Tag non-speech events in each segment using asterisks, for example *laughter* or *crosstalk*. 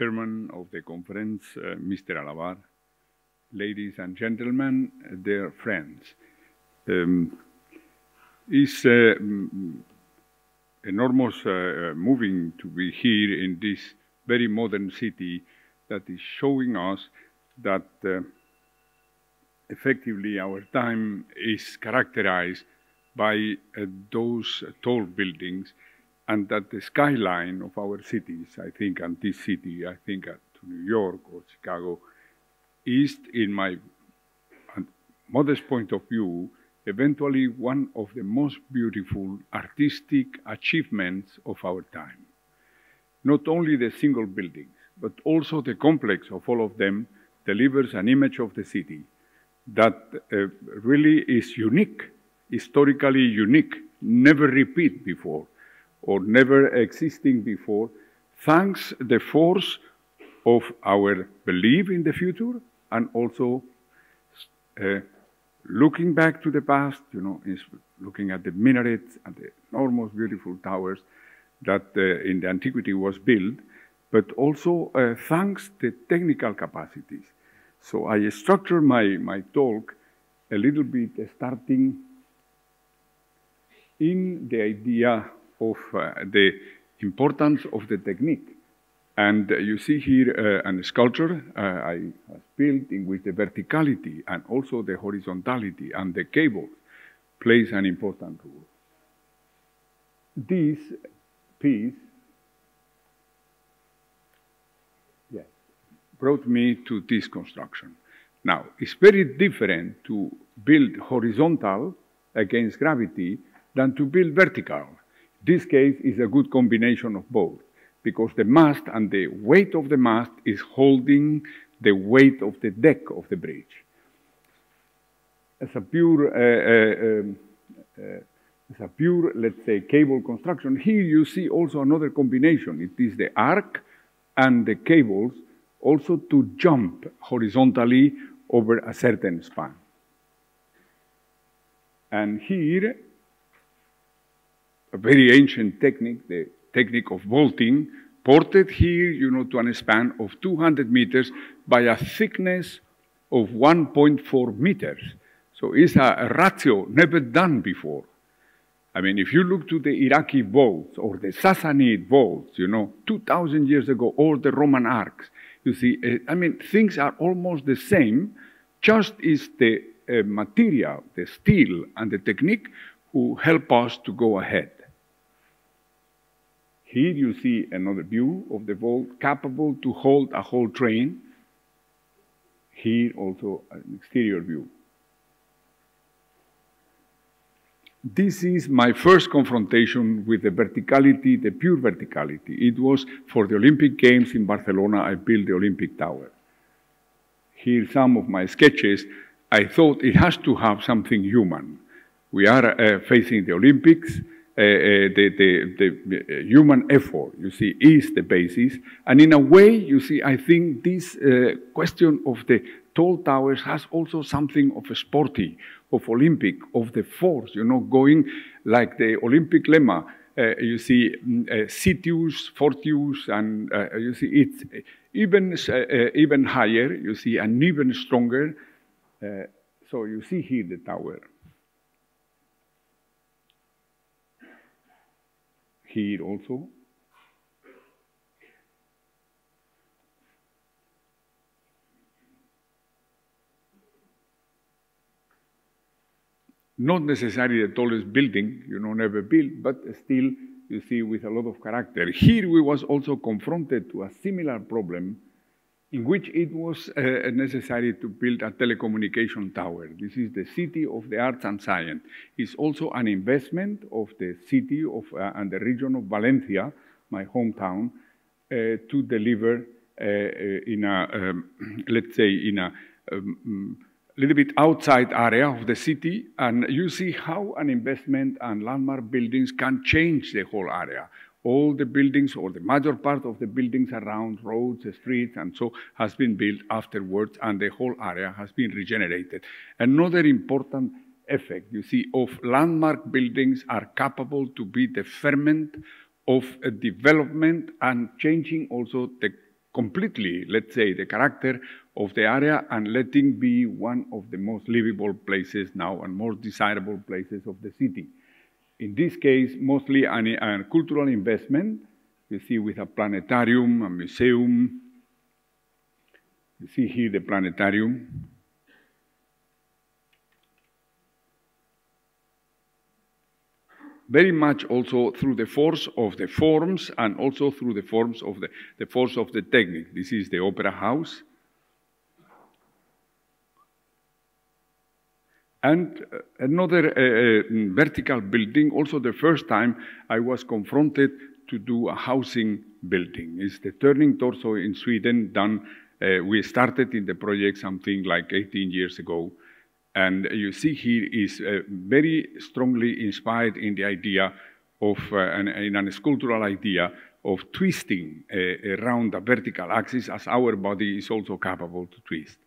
chairman of the conference, uh, Mr. Alabbar, ladies and gentlemen, dear friends. Um, it's uh, enormous uh, moving to be here in this very modern city that is showing us that uh, effectively our time is characterized by uh, those tall buildings and that the skyline of our cities, I think, and this city, I think at New York or Chicago, is, in my modest point of view, eventually one of the most beautiful artistic achievements of our time. Not only the single buildings, but also the complex of all of them delivers an image of the city that uh, really is unique, historically unique, never repeat before, or never existing before, thanks the force of our belief in the future and also uh, looking back to the past, you know, is looking at the minarets and the enormous beautiful towers that uh, in the antiquity was built, but also uh, thanks the technical capacities. So I structure my, my talk a little bit starting in the idea of uh, the importance of the technique. And you see here uh, a sculpture uh, I built in which the verticality and also the horizontality and the cable plays an important role. This piece yes, brought me to this construction. Now, it's very different to build horizontal against gravity than to build vertical. This case is a good combination of both because the mast and the weight of the mast is holding the weight of the deck of the bridge. As a pure, uh, uh, um, uh, as a pure, let's say, cable construction, here you see also another combination. It is the arc and the cables also to jump horizontally over a certain span. And here, a very ancient technique, the technique of vaulting, ported here, you know, to a span of 200 meters by a thickness of 1.4 meters. So it's a, ratio never done before. I mean, if you look to the Iraqi vaults or the Sassanid vaults, you know, 2,000 years ago, or the Roman arcs, you see, uh, I mean, things are almost the same, just is the uh, material, the steel, and the technique who help us to go ahead. Here you see another view of the vault capable to hold a whole train. Here also an exterior view. This is my first confrontation with the verticality, the pure verticality. It was for the Olympic Games in Barcelona, I built the Olympic Tower. Here some of my sketches, I thought it has to have something human. We are uh, facing the Olympics, uh, the, the, the, human effort, you see, is the basis. And in a way, you see, I think this question of the tall towers has also something of a sporty, of Olympic, of the force, you know, going like the Olympic lemma. Uh, you see, uh, Fortius, and uh, you see it's even, even higher, you see, and even stronger. so you see here the tower. Here also. Not necessarily the tallest building, you know, never built, but still, you see, with a lot of character. Here we was also confronted to a similar problem in which it was uh, necessary to build a telecommunication tower. This is the City of the Arts and Science. It's also an investment of the city of, uh, and the region of Valencia, my hometown, uh, to deliver uh, uh, in a, um, *clears throat* let's say, in a um, little bit outside area of the city, and you see how an investment and landmark buildings can change the whole area all the buildings or the major part of the buildings around roads, streets, and so has been built afterwards, and the whole area has been regenerated. Another important effect, you see, of landmark buildings are capable to be the ferment of uh, development and changing also the completely, let's say, the character of the area and letting be one of the most livable places now and more desirable places of the city. In this case, mostly an, a cultural investment. You see with a planetarium, a museum. You see here the planetarium. very much also through the force of the forms and also through the forms of the, the force of the technique. This is the opera house. And uh, another uh, uh, vertical building, also the first time I was confronted to do a housing building. It's the turning torso in Sweden done. Uh, we started in the project something like 18 years ago. And you see here is uh, very strongly inspired in the idea of, uh, an, in a sculptural idea of twisting around a vertical axis as our body is also capable to twist.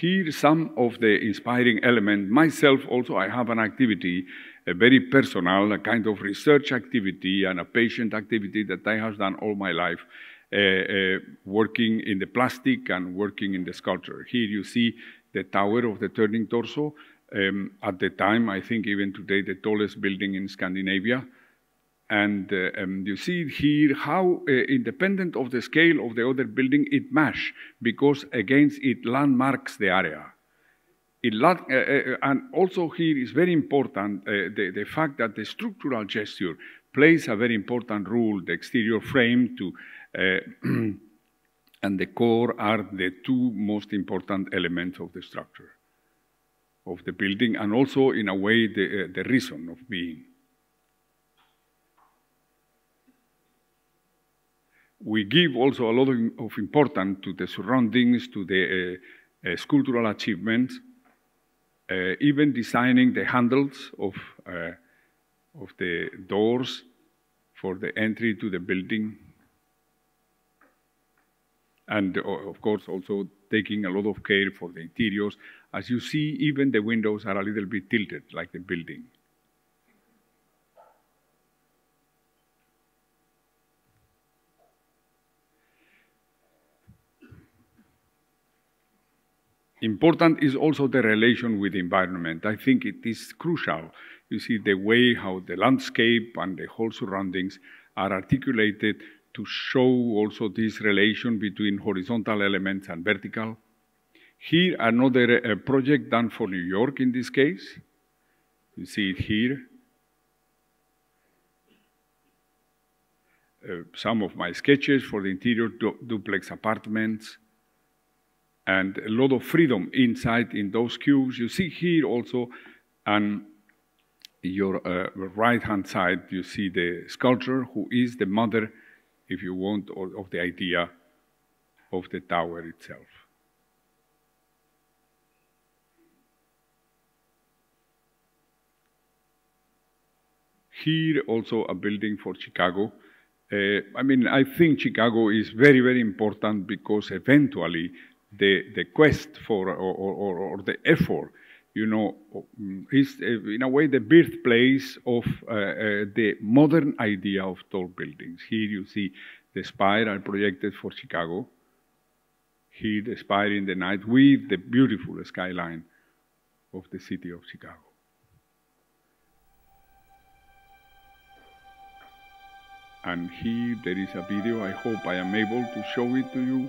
Here, some of the inspiring elements. Myself, also, I have an activity, a very personal, a kind of research activity and a patient activity that I have done all my life uh, uh, working in the plastic and working in the sculpture. Here you see the tower of the turning torso. Um, at the time, I think even today, the tallest building in Scandinavia. And uh, um, you see here how, uh, independent of the scale of the other building, it match because against it landmarks the area. It, uh, uh, and also here is very important the, the fact that the structural gesture plays a very important role, the exterior frame to uh, *clears throat* and the core are the two most important elements of the structure of the building and also in a way the, uh, the reason of being. We give also a lot of, importance to the surroundings, to the uh, uh, sculptural achievements, uh, even designing the handles of, of the doors for the entry to the building and of course also taking a lot of care for the interiors. As you see, even the windows are a little bit tilted, like the building. Important is also the relation with the environment. I think it is crucial. You see the way how the landscape and the whole surroundings are articulated to show also this relation between horizontal elements and vertical. Here, another uh, project done for New York in this case. You see it here. Uh, some of my sketches for the interior du duplex apartments and a lot of freedom inside in those cubes. You see here also, and your uh, right-hand side, you see the sculpture who is the mother if you want, of the idea of the tower itself. Here, also a building for Chicago. Uh, I mean, I think Chicago is very, very important because eventually the, the quest for, or, or, or the effort you know, is in a way the birthplace of uh, uh, the modern idea of tall buildings. Here you see the spire are projected for Chicago. Here the spire in the night with the beautiful skyline of the city of Chicago. And here there is a video. I hope I am able to show it to you.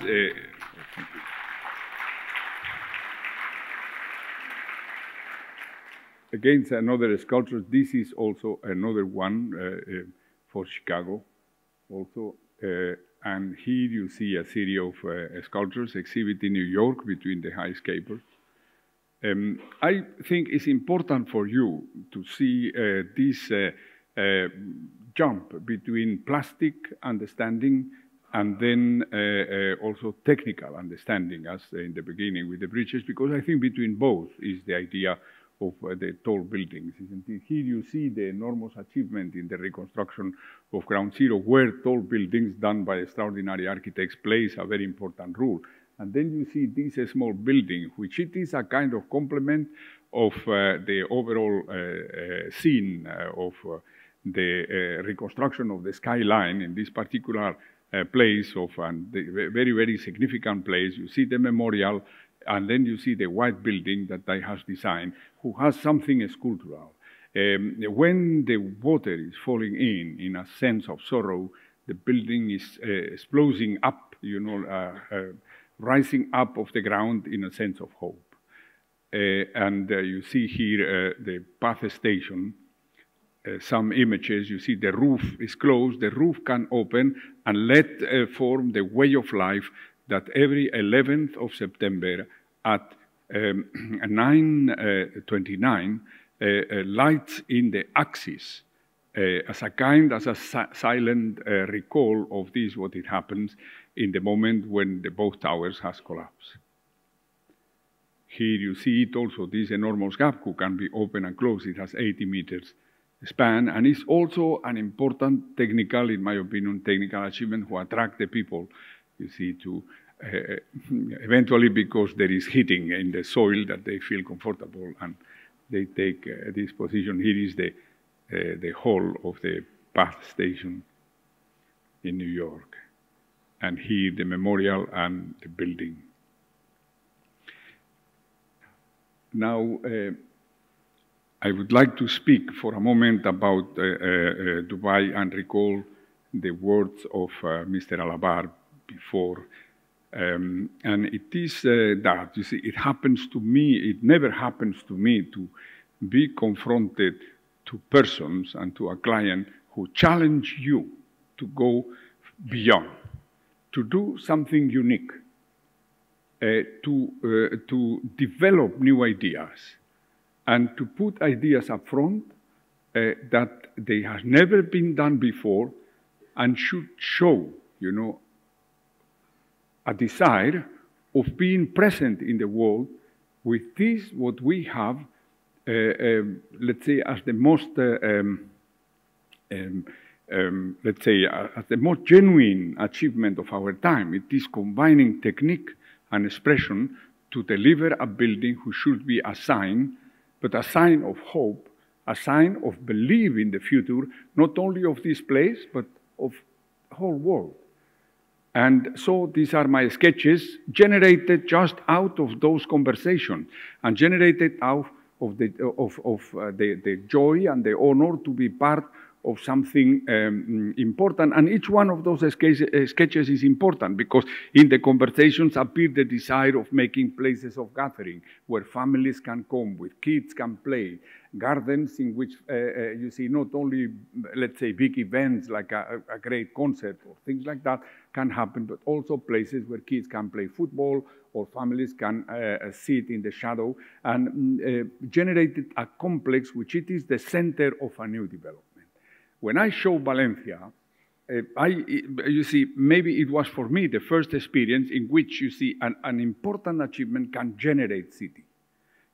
Against. Uh, against another sculpture. This is also another one uh, uh, for Chicago, also. Uh, and here you see a series of sculptures exhibited in New York between the high scapers. Um, I think it's important for you to see this jump between plastic understanding and then also technical understanding, as in the beginning with the bridges, because I think between both is the idea of uh, the tall buildings? Here you see the enormous achievement in the reconstruction of Ground Zero, where tall buildings done by extraordinary architects plays a very important role. And then you see this small building, which it is a kind of complement of uh, the overall uh, uh scene uh, of uh, the reconstruction of the skyline in this particular place of a very, very significant place. You see the memorial, and then you see the white building that I has designed, who has something sculptural. Um, when the water is falling in, in a sense of sorrow, the building is uh, exploding up, you know, uh, uh, rising up of the ground in a sense of hope. Uh, and uh, you see here uh, the Path Station, some images, you see the roof is closed, the roof can open and let form the way of life that every 11th of September at um, *clears throat* 9.29 uh, uh, uh, lights in the axis uh, as a kind, as a si silent uh, recall of this, what it happens in the moment when the both towers has collapsed. Here you see it also, this enormous gap who can be open and closed. It has 80 meters span, and it's also an important technical, in my opinion, technical achievement who attract the people, you see, to uh, eventually because there is heating in the soil that they feel comfortable and they take uh, this position. Here is the, uh, the hall of the Path Station in New York. And here the memorial and the building. Now, I would like to speak for a moment about uh, uh, Dubai and recall the words of Mr. Alabbar before um, and it is uh, that, you see, it happens to me, it never happens to me to be confronted to persons and to a client who challenge you to go beyond, to do something unique, uh, to, uh, to develop new ideas, and to put ideas up front uh, that they have never been done before and should show, you know, a desire of being present in the world with this, what we have, uh, um, let's say, as the most, uh, um, um, um let's say, uh, as the most genuine achievement of our time. It is combining technique and expression to deliver a building who should be a sign, but a sign of hope, a sign of belief in the future, not only of this place, but of the whole world. And so these are my sketches generated just out of those conversations and generated out of the, of, of, uh, the, the joy and the honor to be part of something um, important. And each one of those sketches is important because in the conversations appear the desire of making places of gathering where families can come, with kids can play, gardens in which uh, uh, you see not only, let's say, big events like a, a, great concert or things like that can happen, but also places where kids can play football or families can uh, sit in the shadow and mm, uh, generated a complex which it is the center of a new development. When I show Valencia, uh, I, you see, maybe it was for me the first experience in which you see an, an important achievement can generate city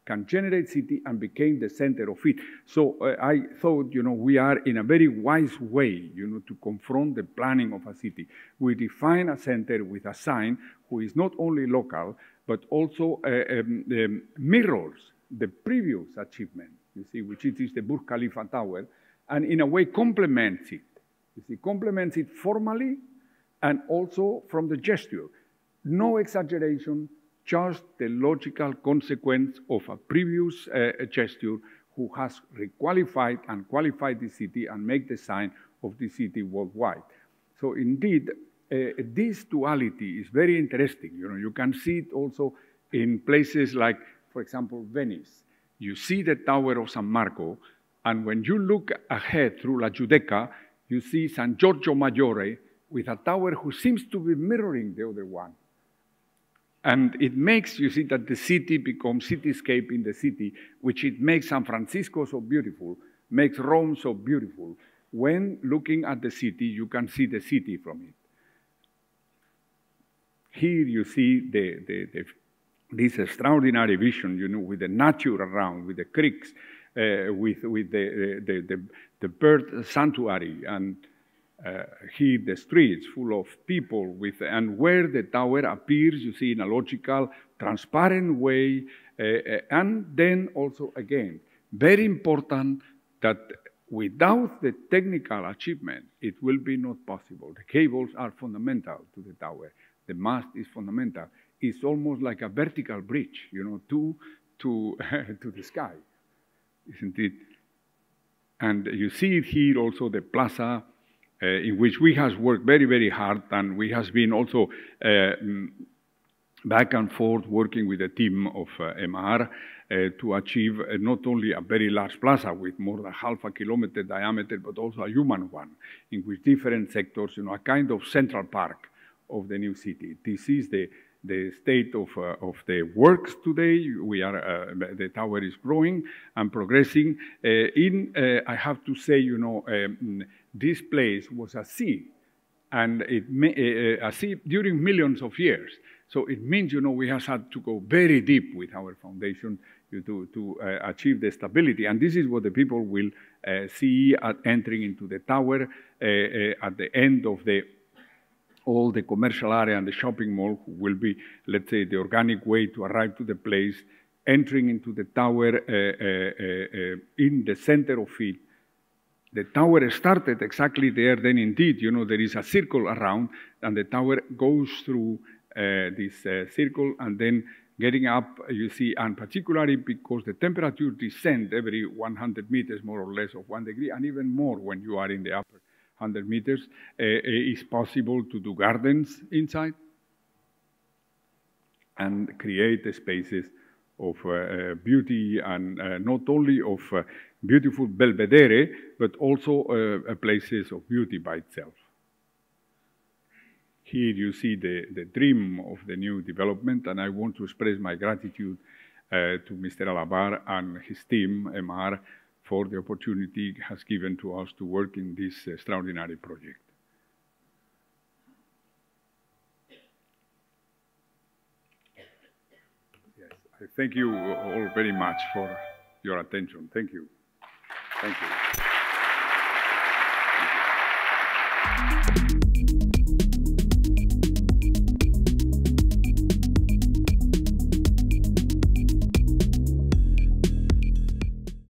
can generate city and became the center of it. So uh, I thought, you know, we are in a very wise way, you know, to confront the planning of a city. We define a center with a sign who is not only local, but also uh, um, um, mirrors the previous achievement, you see, which it is the Burj Khalifa Tower, and in a way complements it. You see, complements it formally and also from the gesture. No exaggeration, just the logical consequence of a previous uh, gesture who has requalified and qualified the city and make the sign of the city worldwide. So indeed, this duality is very interesting. You know, you can see it also in places like, for example, Venice. You see the Tower of San Marco, and when you look ahead through La Giudecca, you see San Giorgio Maggiore with a tower who seems to be mirroring the other one. And it makes, you see, that the city becomes cityscape in the city, which it makes San Francisco so beautiful, makes Rome so beautiful. When looking at the city, you can see the city from it. Here you see the, the, the, this extraordinary vision, you know, with the nature around, with the creeks, with, with the, the, the, the bird sanctuary, and uh, here the streets full of people with, and where the tower appears, you see, in a logical, transparent way, uh, uh and then also again, very important that without the technical achievement, it will be not possible. The cables are fundamental to the tower. The mast is fundamental. It's almost like a vertical bridge, you know, to, to, *laughs* to the sky, isn't it? And you see it here also, the plaza, uh, in which we have worked very, very hard, and we have been also uh, mm, back and forth working with a team of uh, Emaar uh, to achieve uh, not only a very large plaza with more than half a kilometer diameter, but also a human one, in which different sectors, you know, a kind of central park of the new city. This is the the state of, uh, of the works today. We are, uh, the tower is growing and progressing. Uh, in, I have to say, you know, um, this place was a sea, and it uh, a sea during millions of years. So it means, you know, we have had to go very deep with our foundation to, to uh, achieve the stability. And this is what the people will uh, see at entering into the tower uh, uh, at the end of the all the commercial area and the shopping mall will be, let's say, the organic way to arrive to the place, entering into the tower uh, in the center of it, the tower started exactly there. Then, indeed, you know, there is a circle around, and the tower goes through uh, this uh, circle, and then getting up, you see, and particularly because the temperature descends every 100 meters, more or less, of one degree, and even more when you are in the upper 100 meters, uh, it's possible to do gardens inside and create spaces of uh, beauty and uh, not only of uh, beautiful Belvedere, but also uh, places of beauty by itself. Here you see the, the dream of the new development, and I want to express my gratitude uh, to Mr. Alabbar and his team, Emaar, for the opportunity has given to us to work in this extraordinary project. Yes, I thank you all very much for your attention. Thank you. Thank you.